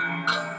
come.